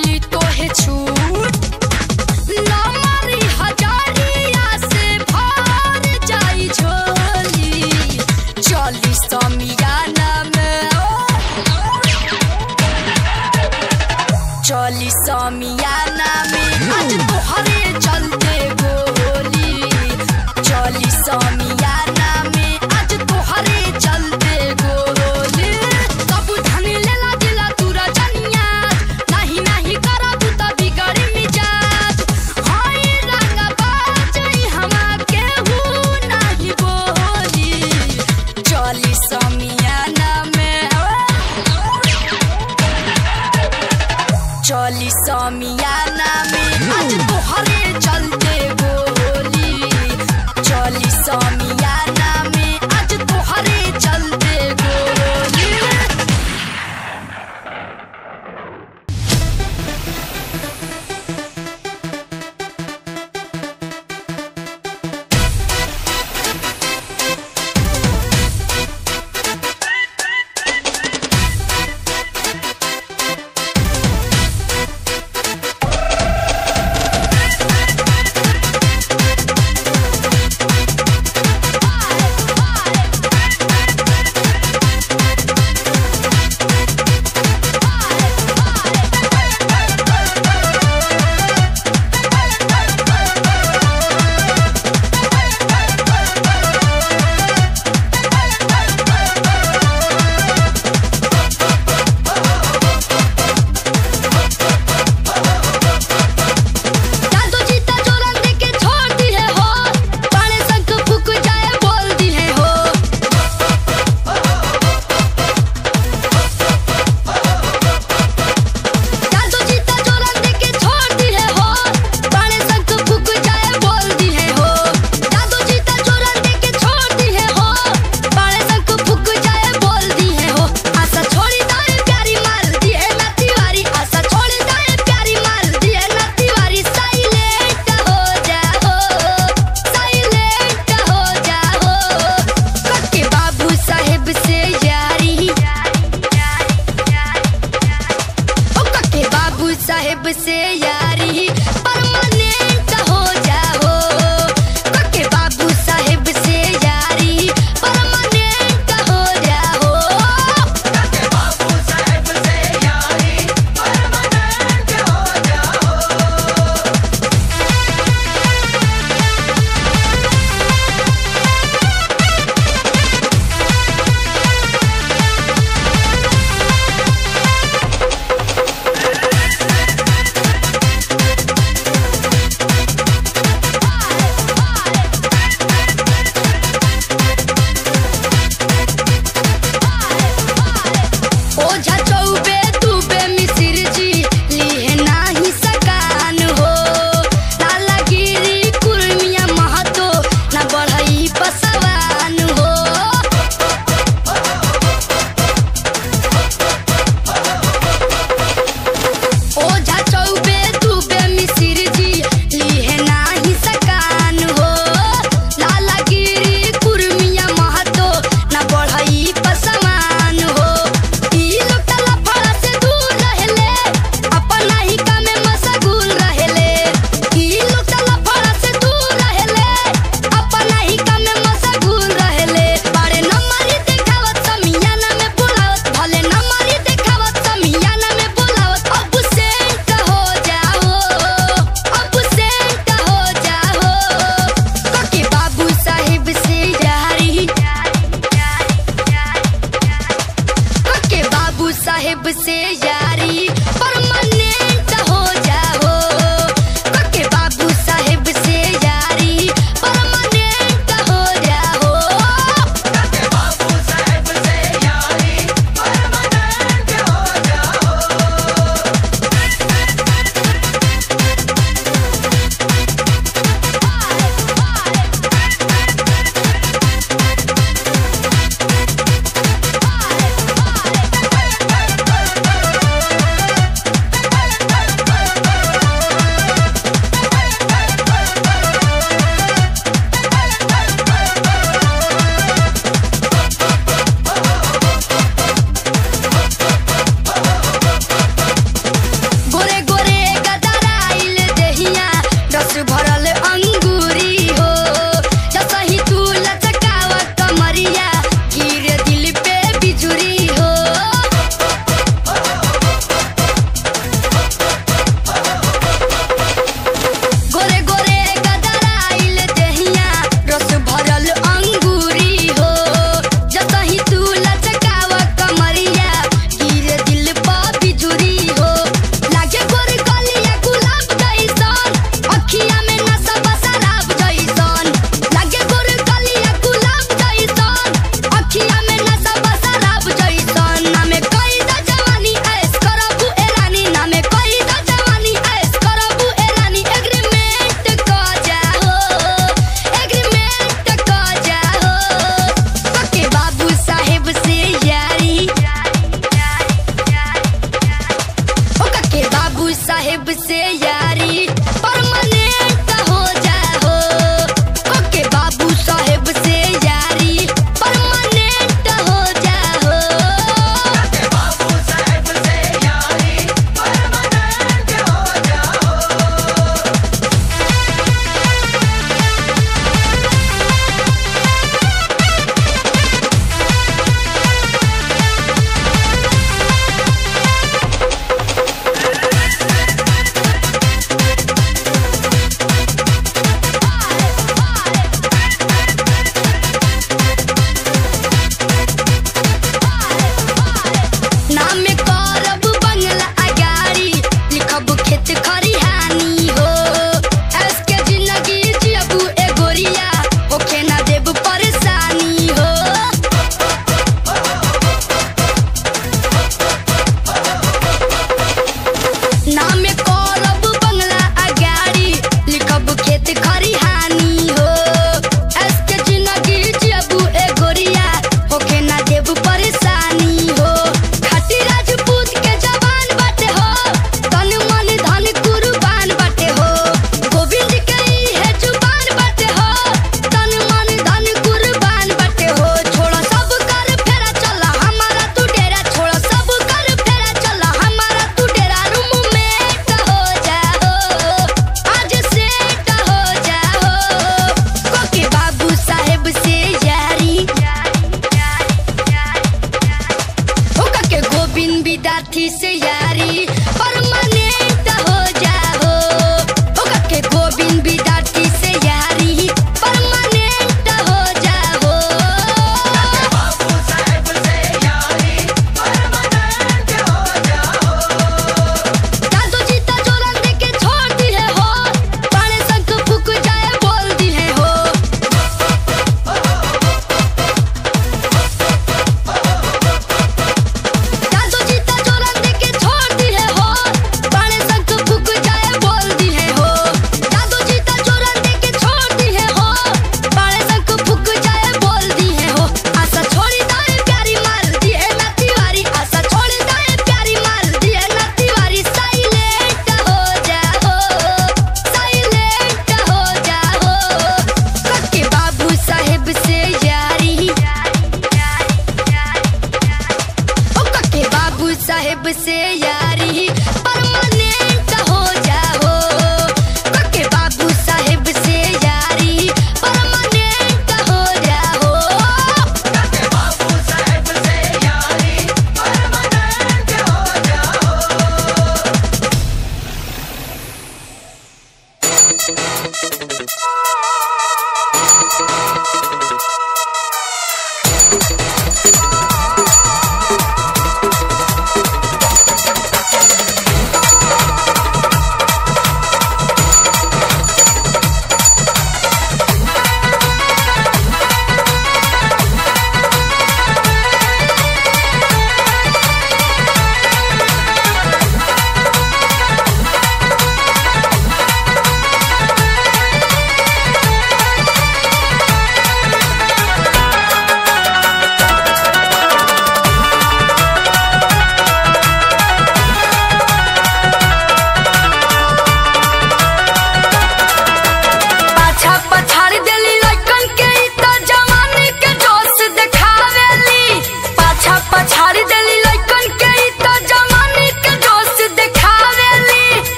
अनि तोहे छु